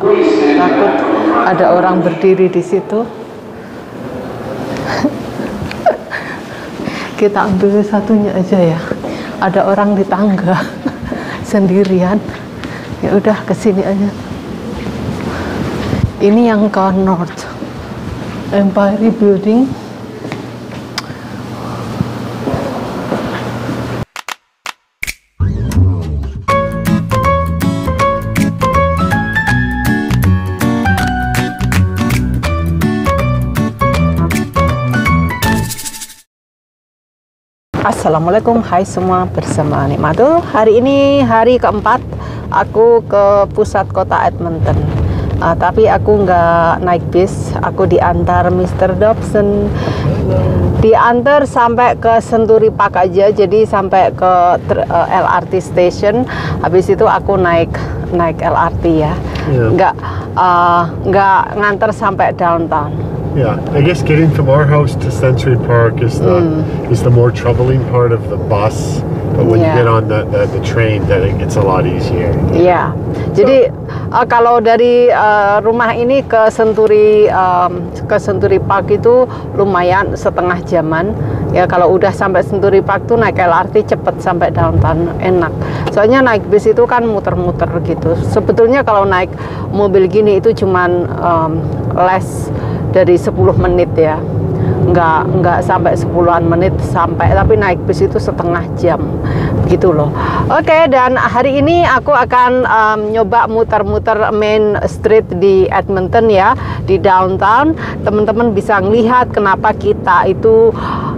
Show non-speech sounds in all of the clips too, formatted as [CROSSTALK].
takut ada orang berdiri di situ. [LAUGHS] Kita ambil satunya aja ya. Ada orang di tangga [LAUGHS] sendirian. Ya udah ke sini aja. Ini yang ke north. Empire Building Assalamualaikum, hai semua bersama Nikmatu Hari ini hari keempat aku ke pusat kota Edmonton. Uh, Tapi aku nggak naik bis, aku diantar Mr. Dobson. Diantar sampai ke Senturi Park aja, jadi sampai ke uh, LRT station. Habis itu aku naik naik LRT ya. Yeah. Nggak, uh, nggak nganter sampai downtown Yeah, I guess getting from our house to Century Park is the is the more troubling part of the bus. But when Yeah. you get on the, the, the train, then it gets a lot easier. Iya, jadi uh, kalau dari uh, rumah ini ke Senturi um, ke Senturi Park itu lumayan setengah jaman. Ya kalau udah sampai Senturi Park tuh naik LRT cepet sampai downtown enak. Soalnya naik bis itu kan muter-muter gitu. Sebetulnya kalau naik mobil gini itu cuman um, less dari 10 menit ya. Nggak nggak sampai 10-an menit sampai tapi naik bis itu setengah jam. Gitu loh oke dan hari ini aku akan um, nyoba muter-muter main street di Edmonton ya di downtown teman-teman bisa ngelihat kenapa kita itu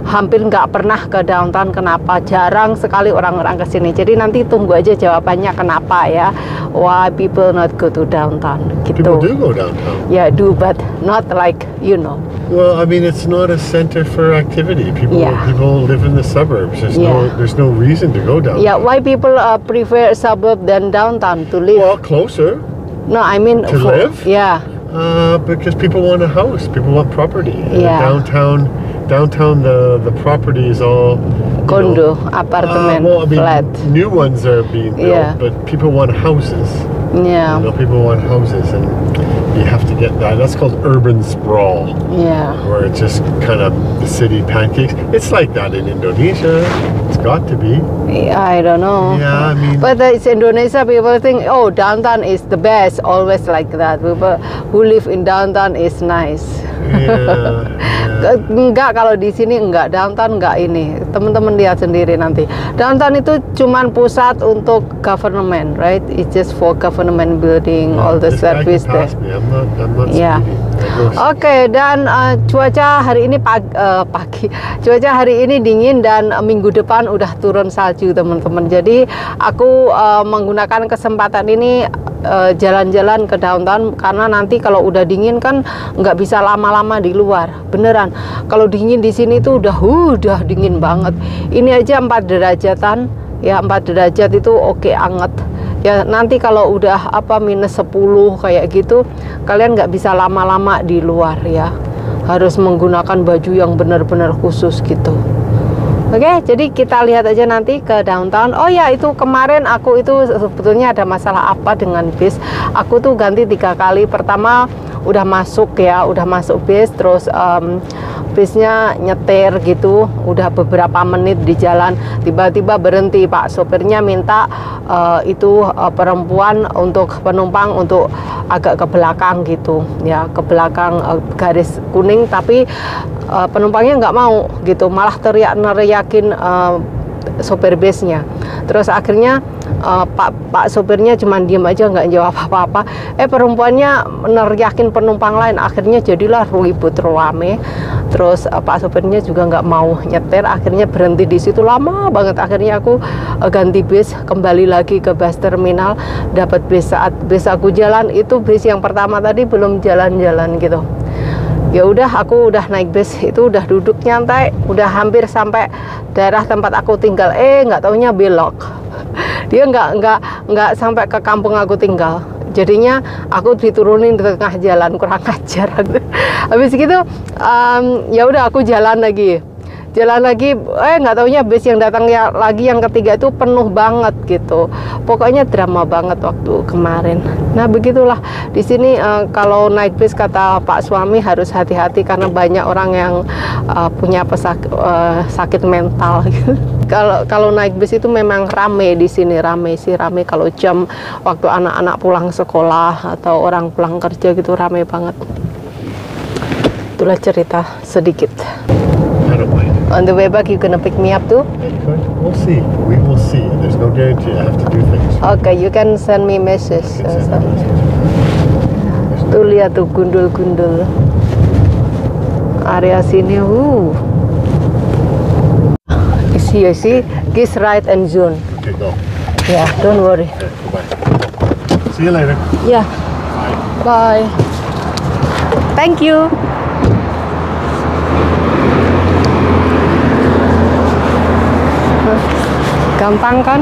hampir nggak pernah ke downtown kenapa jarang sekali orang-orang ke sini jadi nanti tunggu aja jawabannya kenapa ya why people not go to downtown gitu People do go downtown. ya do but not like you know Well, I mean, it's not a center for activity. People Yeah. people live in the suburbs. There's Yeah. no there's no reason to go downtown. Yeah, why people uh, prefer suburb than downtown to live? Well, closer. no, I mean To live? Yeah, Uh, because people want a house. People want property. Yeah. Downtown, downtown, the the property is all condo, know, apartment, Uh, well, I mean, flat. new ones are being built, Yeah. but people want houses. Yeah, You know, people want houses, and you have to get that. That's called urban sprawl, yeah. where it's just kind of the city pancakes. It's like that in Indonesia. Got to be. I don't know. Yeah, I mean- but it's Indonesia. People think, oh, downtown is the best. Always like that. People who live in downtown is nice. Yeah. [LAUGHS] yeah. Enggak kalau di sini enggak downtown enggak ini. Teman-teman lihat sendiri nanti. Downtown itu cuman pusat untuk government, right? It's just for government building, all the service there. pass me. I'm not. I'm not Yeah. speeding. Oke, dan uh, cuaca hari ini pagi, pagi. [LAUGHS] Cuaca hari ini dingin dan uh, minggu depan udah turun salju, teman-teman. Jadi aku uh, menggunakan kesempatan ini uh, jalan-jalan ke downtown karena nanti kalau udah dingin kan nggak bisa lama-lama di luar. Beneran. Kalau dingin di sini tuh udah uh, udah dingin banget. Ini aja 4 derajatan. Ya 4 derajat itu oke anget ya nanti kalau udah apa minus 10 kayak gitu kalian nggak bisa lama-lama di luar ya harus menggunakan baju yang benar-benar khusus gitu Oke, jadi kita lihat aja nanti ke downtown. Oh ya, itu kemarin aku itu sebetulnya ada masalah apa dengan bis. Aku tuh ganti tiga kali. Pertama udah masuk ya, udah masuk bis, terus em, bisnya nyetir gitu. Udah beberapa menit di jalan, tiba-tiba berhenti. Pak sopirnya minta eh, itu eh, perempuan untuk penumpang untuk agak ke belakang gitu, ya ke belakang eh, garis kuning. Tapi eh, penumpangnya nggak mau gitu, malah teriak-neriakin eh, sopir busnya. Terus akhirnya eh, Pak Pak sopirnya cuma diem aja nggak jawab apa-apa. Eh perempuannya neriakin penumpang lain. Akhirnya jadilah ribut rame. Terus eh, Pak sopirnya juga nggak mau nyetir. Akhirnya berhenti di situ lama banget. Akhirnya aku eh, ganti bis kembali lagi ke bus terminal. Dapat bis saat bis aku jalan itu bis yang pertama tadi belum jalan-jalan gitu ya udah aku udah naik bis itu udah duduk nyantai udah hampir sampai daerah tempat aku tinggal eh nggak taunya belok dia nggak nggak nggak sampai ke kampung aku tinggal. Jadinya aku diturunin di tengah jalan kurang [LAUGHS] ajar. Habis gitu em, ya udah aku jalan lagi jalan lagi eh nggak taunya bus yang datang ya lagi yang ketiga itu penuh banget gitu. Pokoknya drama banget waktu kemarin. Nah begitulah. Di sini uh, kalau naik bis kata Pak suami harus hati-hati karena banyak orang yang uh, punya pesak, uh, sakit mental. Gitu [LAUGHS] kalau kalau naik bis itu memang rame di sini rame sih rame. Kalau jam waktu anak-anak pulang sekolah atau orang pulang kerja gitu rame banget. Itulah cerita sedikit. On the way back you gonna pick me up too. We'll see. We will see. There's no guarantee. I have to do things. okay you can send me message Can send me messages. tuh lihat tuh gundul-gundul area sini uh is here see kiss right and zone Okay, go. yeah don't worry Okay. See you later. yeah bye thank you gampang kan?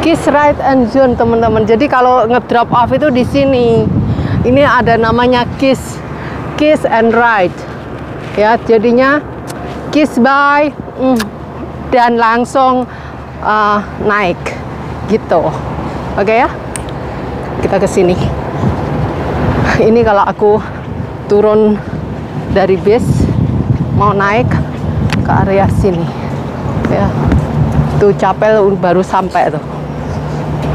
Kiss right and zone teman-teman. Jadi kalau ngedrop off itu di sini. Ini ada namanya kiss. Kiss and ride. Ya jadinya kiss by mm, dan langsung uh, naik. Gitu. Oke ya? Kita ke sini. Ini kalau aku turun dari bis mau naik ke area sini. Ya tuh capel baru sampai tuh.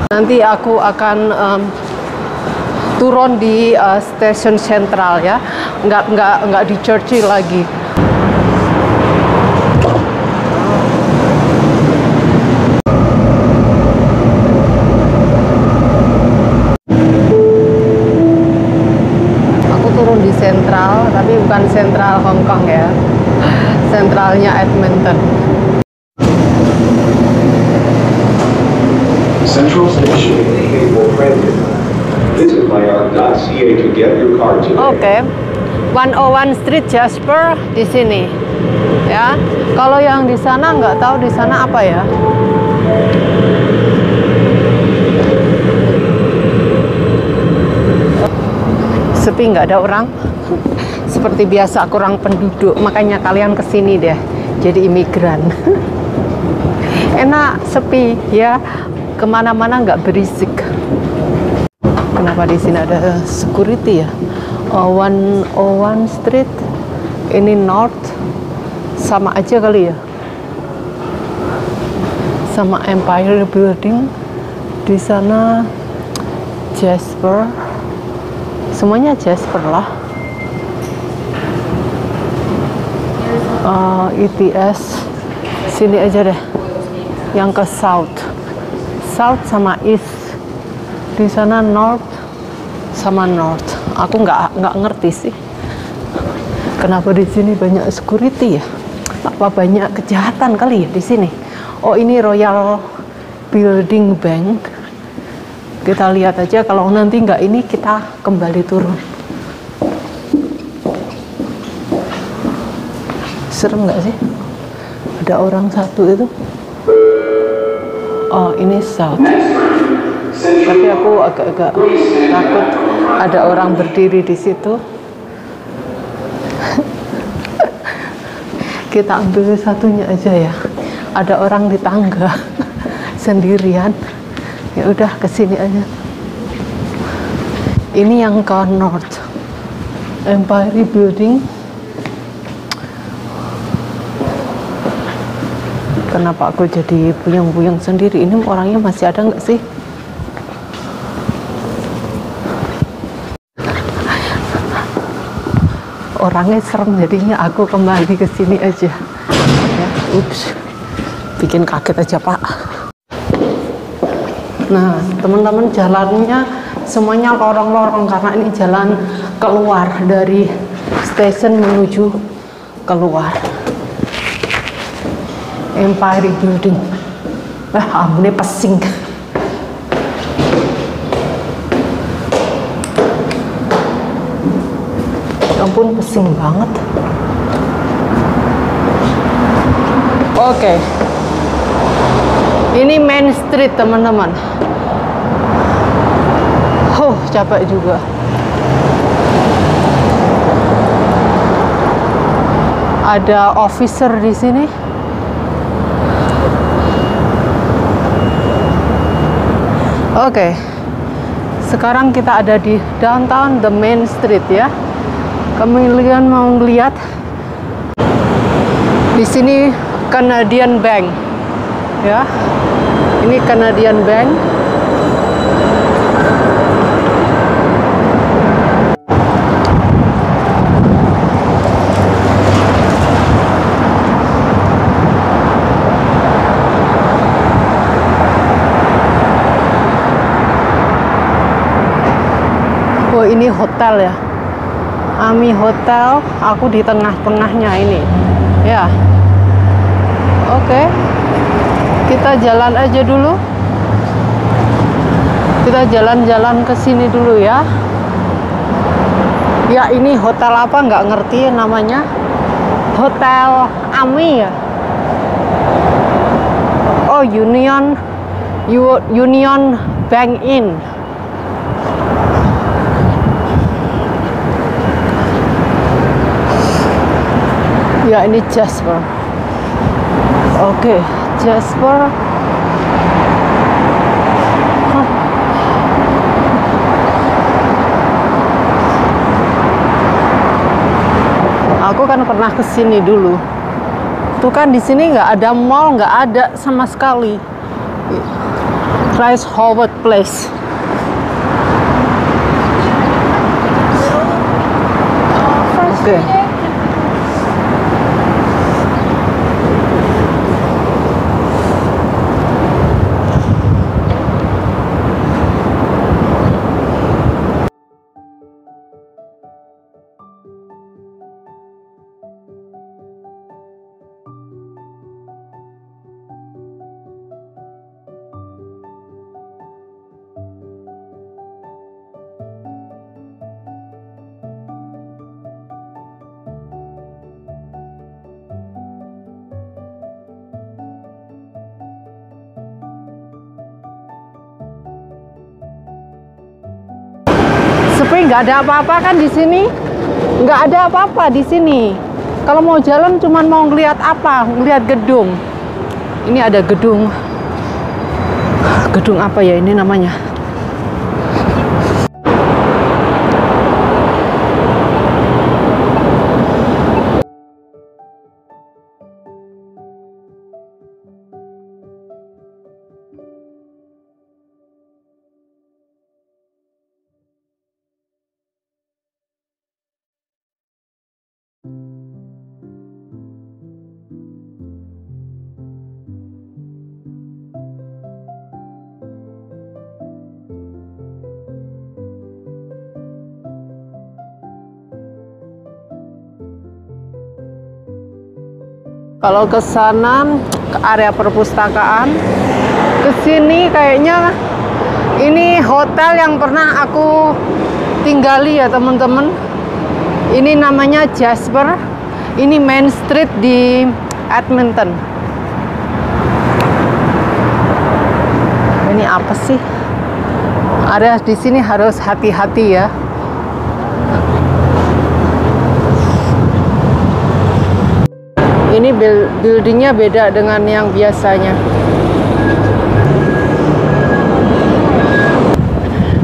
Nanti aku akan em, turun di uh, stasiun sentral ya. Nggak nggak nggak di Churchill lagi. Aku turun di sentral tapi bukan sentral Hong Kong ya. Sentralnya Edmonton Oke. 101 Street Jasper di sini. Ya. Kalau yang di sana nggak tahu di sana apa ya. Sepi nggak ada orang. [LAUGHS] Seperti biasa kurang penduduk, makanya kalian ke sini deh. Jadi imigran. [LAUGHS] Enak, sepi ya. Ke mana-mana nggak berisik. Kenapa di sini ada security ya? Oh, 101 Street ini North sama aja kali ya. Sama Empire Building di sana Jasper. Semuanya Jasper lah. Uh, ETS sini aja deh. Yang ke South. South sama East di sana north sama north aku nggak nggak ngerti sih. Kenapa di sini banyak security ya? Apa banyak kejahatan kali ya di sini? Oh ini Royal Building Bank. Kita lihat aja kalau nanti nggak ini kita kembali turun. Serem nggak sih? Ada orang satu itu. Oh ini South tapi aku agak-agak takut ada orang berdiri di situ. Kita ambil satunya aja ya. Ada orang di tangga [LAUGHS] sendirian. Ya udah ke sini aja. Ini yang ke north Empire Building. Kenapa aku jadi buyang-buyang sendiri? Ini orangnya masih ada nggak sih orangnya serem jadinya aku kembali ke sini aja. Ya ups. Bikin kaget aja pak. Nah teman-teman jalannya semuanya lorong-lorong karena ini jalan keluar dari stasiun menuju keluar. Empire Building. Ah ampun pesing ampun pusing banget oke ini main street teman-teman huh capek juga ada officer di sini. Oke. Sekarang kita ada di downtown the main street ya. Kalian mau lihat di sini Canadian Bank ya. Ini Canadian Bank. Oh ini hotel ya Ami Hotel aku di tengah-tengahnya ini. Ya. Oke. Kita jalan aja dulu. Kita jalan-jalan ke sini dulu ya. Ya ini hotel apa? Nggak ngerti namanya. Hotel Ami ya oh Union. Union Bank Inn Ya ini Jasper. Oke, Jasper. Hah. Aku kan pernah ke sini dulu. Tuh kan di sini nggak ada mall, nggak ada sama sekali. Rice Howard Place. Oke. Sepi nggak ada apa-apa kan di sini? Nggak ada apa-apa di sini. Kalau mau jalan cuman mau ngeliat apa? Ngeliat gedung. Ini ada gedung. Gedung apa ya ini namanya Kalau ke sana ke area perpustakaan, ke sini kayaknya ini hotel yang pernah aku tinggali ya teman-teman. Ini namanya Jasper. Ini Main Street di Edmonton. Ini apa sih? Area di sini harus hati-hati ya. Ini buil- buildingnya beda dengan yang biasanya.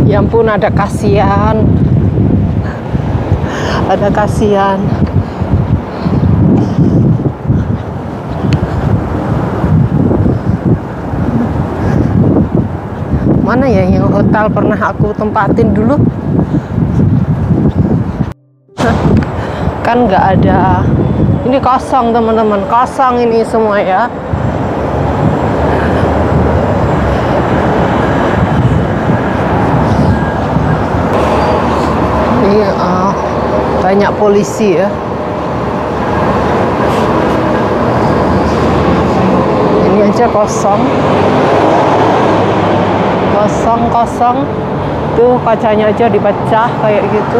Ya ampun ada kasihan. Ada kasihan. Mana ya yang hotel pernah aku tempatin dulu? kan nggak ada ini kosong teman-teman. Kosong ini semua ya. Ini uh, banyak polisi ya. Ini aja kosong. Kosong kosong. Tuh kacanya aja dipecah kayak gitu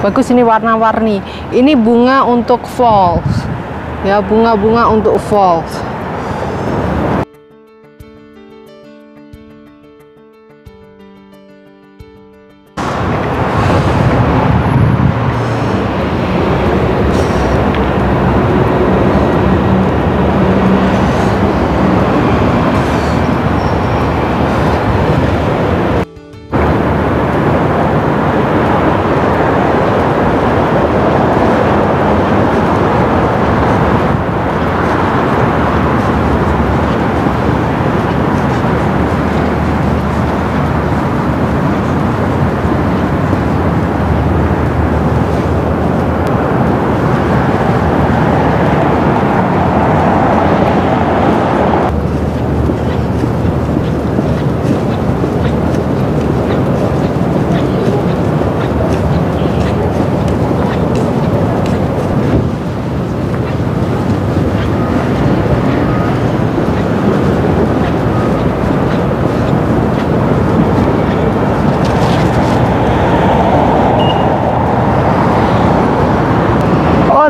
bagus ini warna-warni. Ini bunga untuk falls ya bunga-bunga untuk falls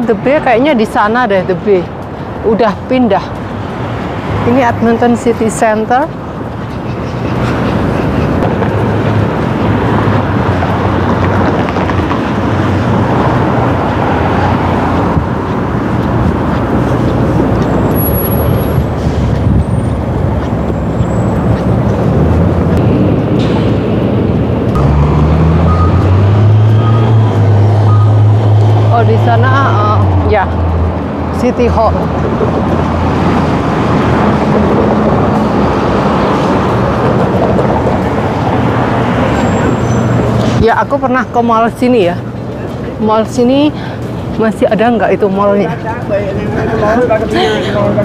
The Bay kayaknya di sana deh, The Bay. Udah pindah. Ini Edmonton City Center. Oh, di sana eh, ya City Hall. Ya, aku pernah ke mall sini ya. Mall sini masih ada nggak itu mallnya?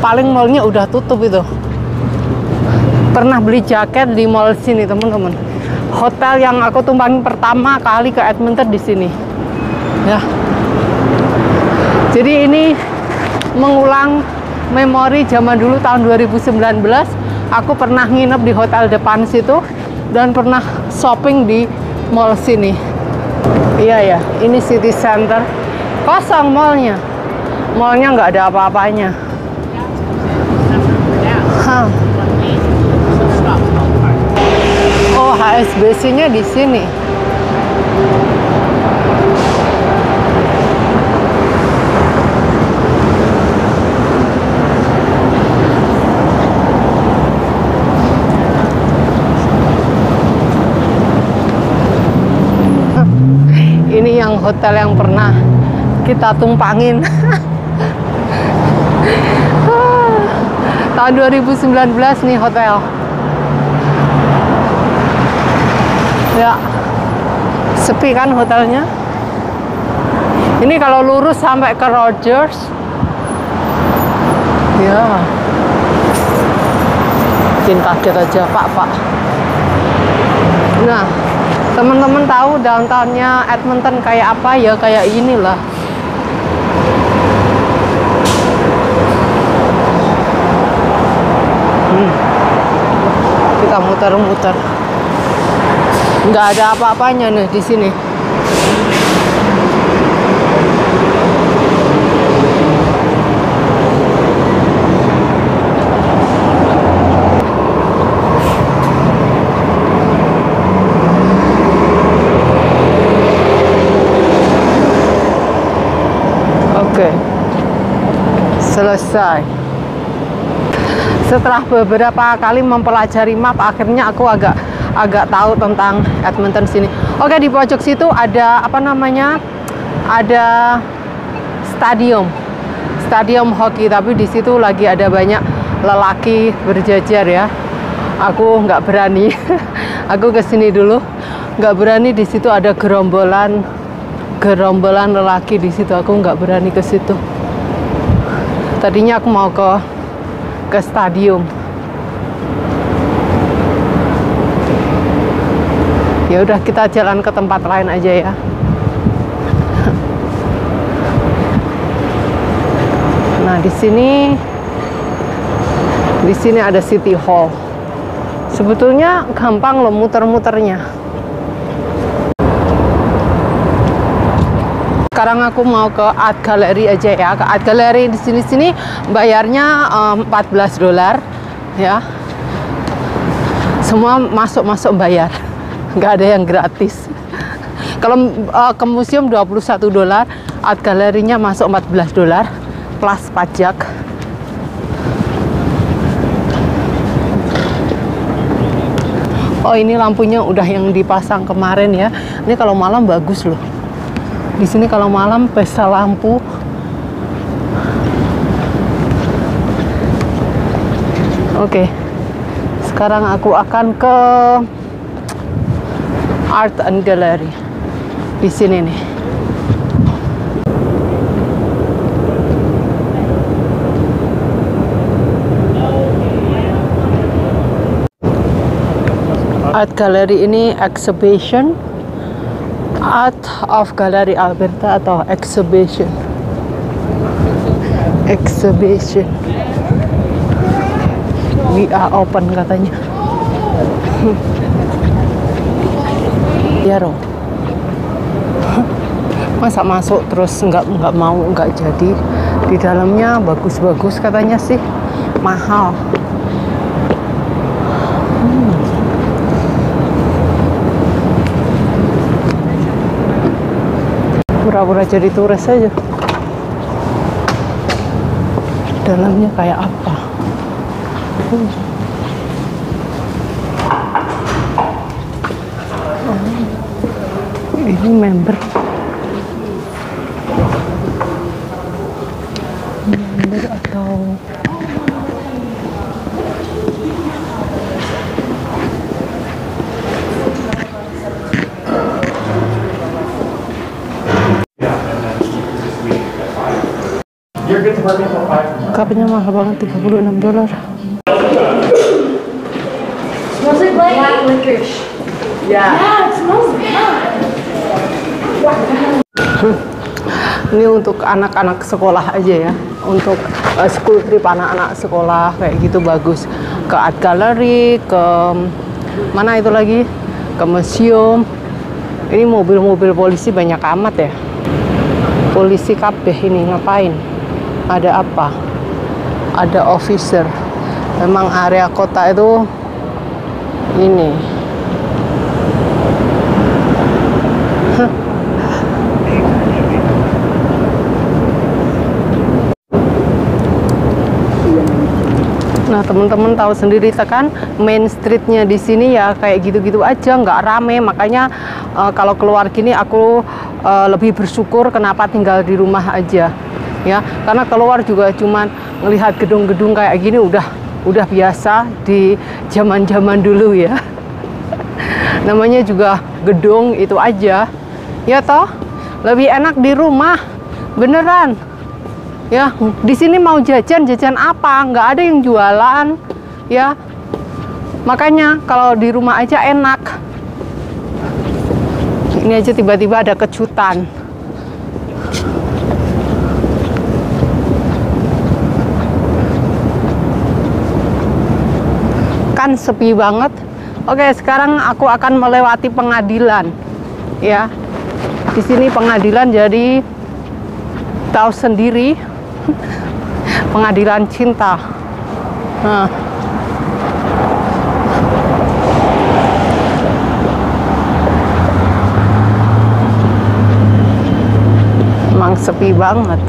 Paling mallnya udah tutup itu. Pernah beli jaket di mall sini, teman-teman. Hotel yang aku tumpangin pertama kali ke Edmonton di sini. Ya. Jadi ini mengulang memori zaman dulu tahun 2019. Aku pernah nginep di hotel depan situ dan pernah shopping di mall sini. Iya ya, ini city center. Kosong mallnya. Mallnya nggak ada apa-apanya. Oh, HSBC-nya di sini. ini yang hotel yang pernah kita tumpangin. [LAUGHS] Tahun 2019 nih hotel. Ya sepi kan hotelnya? Ini kalau lurus sampai ke Rogers. Ya. Bikin kaget aja pak pak. Nah teman-teman tahu downtownnya Edmonton kayak apa? Ya kayak inilah. Hmm. kita muter-muter. Nggak ada apa-apanya nih di sini Oke. Selesai. Setelah beberapa kali mempelajari map, akhirnya aku agak agak tahu tentang Edmonton sini. Oke, di pojok situ ada apa namanya? Ada stadium. Stadium hoki, tapi di situ lagi ada banyak lelaki berjajar ya. Aku nggak berani. [LAUGHS] aku ke sini dulu. Nggak berani di situ ada gerombolan gerombolan lelaki di situ aku nggak berani ke situ tadinya aku mau ke ke stadium. Ya udah kita jalan ke tempat lain aja ya. Nah di sini di sini ada City Hall. Sebetulnya gampang loh muter-muternya sekarang aku mau ke art gallery aja ya. Ke art gallery di sini sini bayarnya um, 14 dolar ya. Semua masuk masuk bayar. [LAUGHS] Nggak ada yang gratis. [LAUGHS] Kalau uh, ke museum 21 dolar art galerinya masuk 14 dolar plus pajak. Oh ini lampunya udah yang dipasang kemarin ya. Ini kalau malam bagus loh. Di sini kalau malam pesta lampu. Oke. Sekarang aku akan ke Art and Gallery. Di sini nih. Art Gallery ini exhibition Art of Gallery Alberta atau exhibition? Exhibition. We are open katanya. Ya dong masa masuk terus nggak nggak mau nggak jadi? Di dalamnya bagus-bagus katanya sih. Mahal pura-pura jadi turis aja. Dalamnya kayak apa? Hmm. Ini member Cupnya mahal banget 36 dolar. Smells like black licorice. Yeah, it smells Ini untuk anak-anak sekolah aja ya. Untuk uh, school trip anak-anak sekolah kayak gitu bagus. Ke art gallery, ke mana itu lagi? Ke museum. Ini mobil-mobil polisi banyak amat ya. Polisi kabeh ini ngapain? Ada apa? Ada officer. Memang area kota itu ini [LAUGHS] Nah teman-teman tahu sendiri kan main streetnya di sini ya kayak gitu-gitu aja nggak rame makanya eh, kalau keluar gini aku eh, lebih bersyukur kenapa tinggal di rumah aja ya. Karena keluar juga cuman melihat gedung-gedung kayak gini udah udah biasa di zaman-zaman dulu ya. [LAUGHS] Namanya juga gedung itu aja. Ya toh lebih enak di rumah. Beneran. Ya di sini mau jajan jajan apa? Nggak ada yang jualan ya. Makanya kalau di rumah aja enak. Ini aja tiba-tiba ada kejutan kan sepi banget oke sekarang aku akan melewati pengadilan ya di sini pengadilan jadi tahu sendiri [LAUGHS] pengadilan cinta. Nah. Emang sepi banget.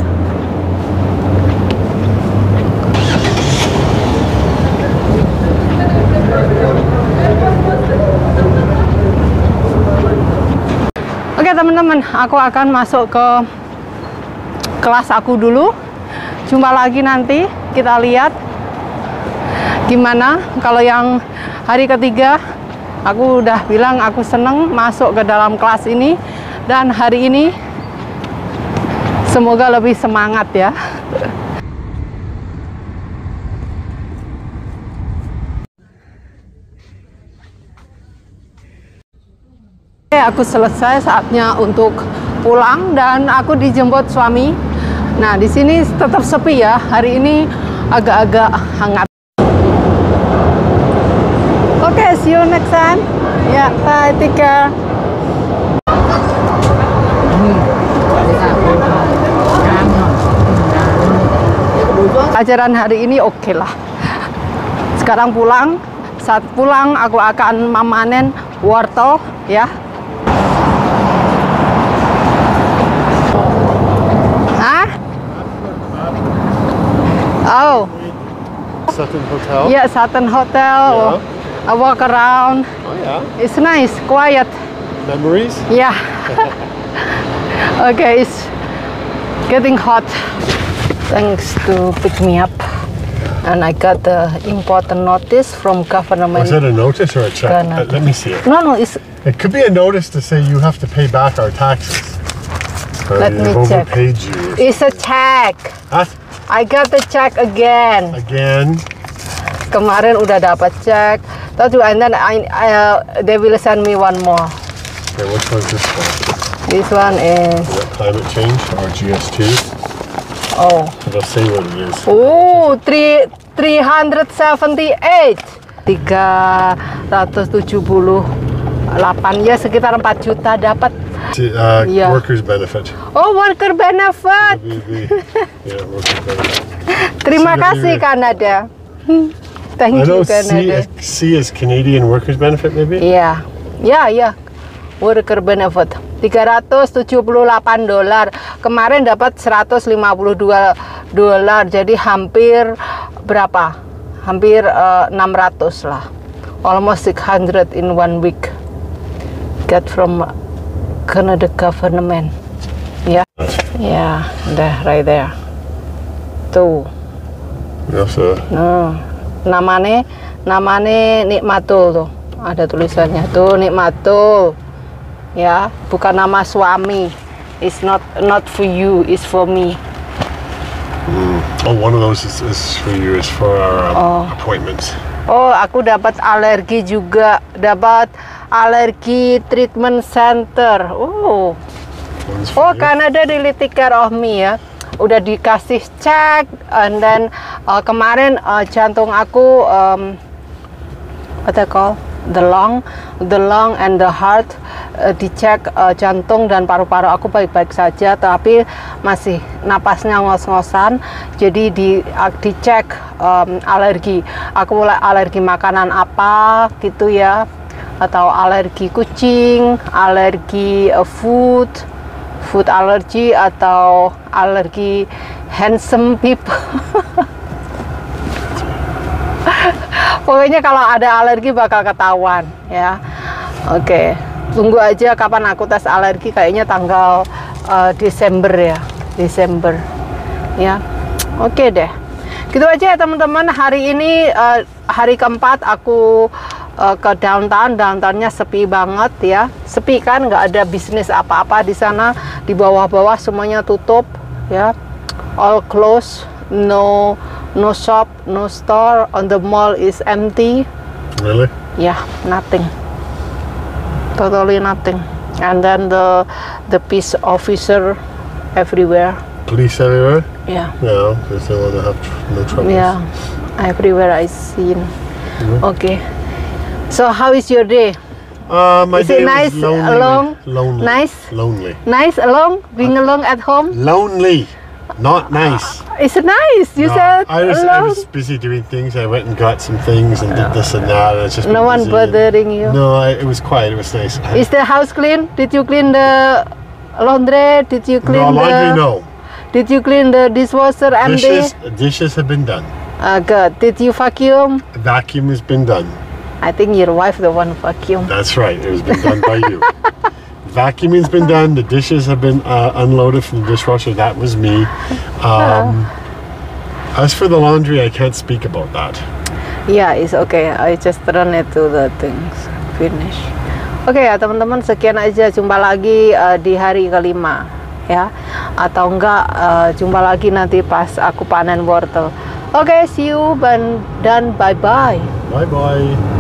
Oke teman-teman, aku akan masuk ke kelas aku dulu. Jumpa lagi nanti kita lihat gimana kalau yang hari ketiga aku udah bilang aku seneng masuk ke dalam kelas ini dan hari ini semoga lebih semangat ya. Aku selesai saatnya untuk pulang dan aku dijemput suami. Nah, di sini tetap sepi ya. Hari ini agak-agak hangat. Oke, see you next time. Ya, bye, care. Hmm. Ajaran hari ini oke lah. Sekarang pulang, saat pulang aku akan memanen wortel ya. Oh, Sutton Hotel. yeah, Sutton Hotel. I walk around. Oh yeah. It's nice, quiet. Memories. Yeah. [LAUGHS] okay, it's getting hot. Thanks to pick me up. And I got the important notice from government. Was it a notice or a check? Uh, let me see it. No, no, it's It could be a notice to say you have to pay back our taxes. Let me check. overpaid you. it's a check. Ah, I got the check again. again. Kemarin udah dapat check. Told you, and then I, I, uh, they will send me one more. Okay, which one's this one? This one is Is that climate change or GST? oh. It'll say what it is. Oh, three, 378. 378 ya sekitar 4 juta dapat. Uh, Yeah. Workers benefit. Oh, worker benefit. Yeah, workers benefit. Terima kasih Kanada. Thank I know you Kanada. C, C is Canadian workers benefit, maybe. Iya. Ya, ya. Worker benefit 378 dolar. Kemarin dapat 152 dolar. Jadi hampir berapa? Hampir eh, 600 lah. Almost 600 in one week. Get from Canada government. Ya. Ya, dah right there. Tuh. We also Nah, namanya namanya Nikmatul tuh. Ada tulisannya tuh Nikmatul. Ya, bukan nama suami. It's not not for you, it's for me. oh, one of those is, is for you. Is for our um, appointments. Oh, aku dapat alergi juga, dapat alergi treatment center. Oh, oh. Kanada really take care of me ya. Udah dikasih cek, and then uh, kemarin uh, jantung aku um, what they call the lung, the lung and the heart uh, dicek uh, jantung dan paru-paru aku baik-baik saja, tapi masih napasnya ngos-ngosan. Jadi di dicek um, alergi. Aku mulai alergi makanan apa gitu ya, atau alergi kucing, alergi uh, food, food allergy atau alergi handsome people. [LAUGHS] Pokoknya kalau ada alergi bakal ketahuan ya. Oke, tunggu aja kapan aku tes alergi kayaknya tanggal eh, Desember ya, Desember. Ya, oke deh. Gitu aja ya teman-teman. Hari ini eh, hari keempat aku eh, ke downtown. Downtownnya sepi banget ya. Sepi kan, nggak ada bisnis apa-apa di sana. Di bawah-bawah semuanya tutup ya. All close, no no shop, no store. On the mall is empty. Really? Yeah, nothing. Totally nothing. And then the the peace officer everywhere. Police everywhere? Yeah. No, because they want to have tr- no trouble. Yeah. Everywhere I seen. Mm-hmm. Okay. So how is your day? Uh, my Is day it nice, lonely. alone? Lonely. Nice? Lonely. Nice alone? Being alone at home? Lonely. Not nice. It's nice. You No, said I was, I was busy doing things. I went and got some things and did this and that. It's just No one and- bothering you. No, I, it was quiet. It was nice. Is the house clean? Did you clean the laundry? Did you clean no, laundry, the no. Did you clean the dishwasher empty? Dishes, dishes have been done. Uh, good. Did you vacuum? Vacuum has been done. I think your wife the one vacuum. That's right. It has been done by you. [LAUGHS] Vacuuming's been done. The dishes have been uh, unloaded from the dishwasher. That was me. Um, as for the laundry, I can't speak about that. Yeah, it's okay. I just run it to the things. Finish. Oke ya teman-teman, sekian aja. Jumpa lagi uh, di hari kelima ya. Atau enggak uh, jumpa lagi nanti pas aku panen wortel. Oke, see you dan dan bye bye. Bye bye.